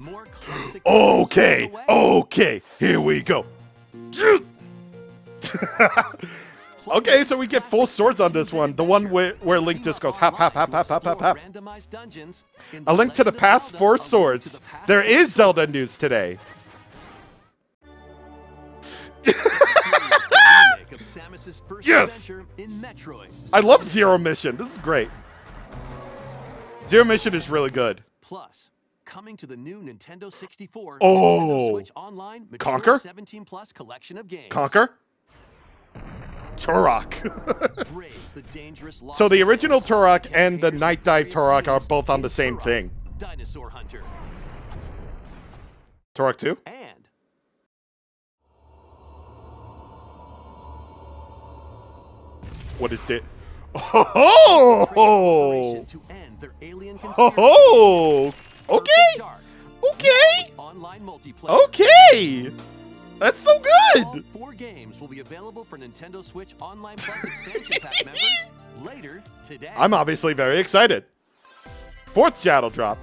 More classic Okay, titles on the way. okay, here we go. okay, so we get Four Swords on this one. The one where, where Link just goes hop, hop, hop, hop, hop, hop, hop. A Link to the Past, four A Link to swords. There is Zelda news today. is the remake of Samus's first Yes! adventure in Metroid. I love Zero Mission. This is great. Zero Mission is really good. Plus, coming to the new Nintendo 64, Oh. Nintendo Switch Online, Conker? 17 plus collection of games. Conker? Turok. Brave the dangerous so the original Turok and the Nightdive Turok are both on the same Turok, thing. Dinosaur Hunter. Turok 2? And What is it? Oh! operation to end their alien. Oh! Okay! Okay! online multiplayer. Okay! That's so All good! four games will be available for Nintendo Switch Online Plus expansion pack members later today. I'm obviously very excited. Fourth Shadow Drop.